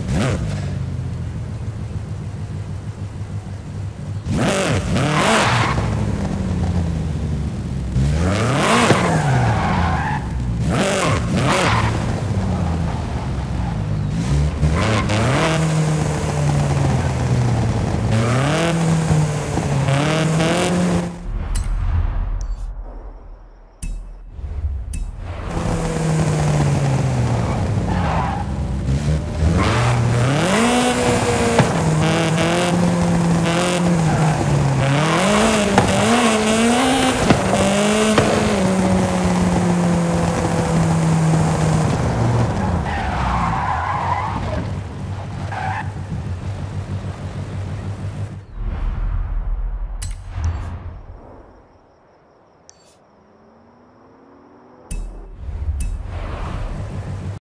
Mm-hmm.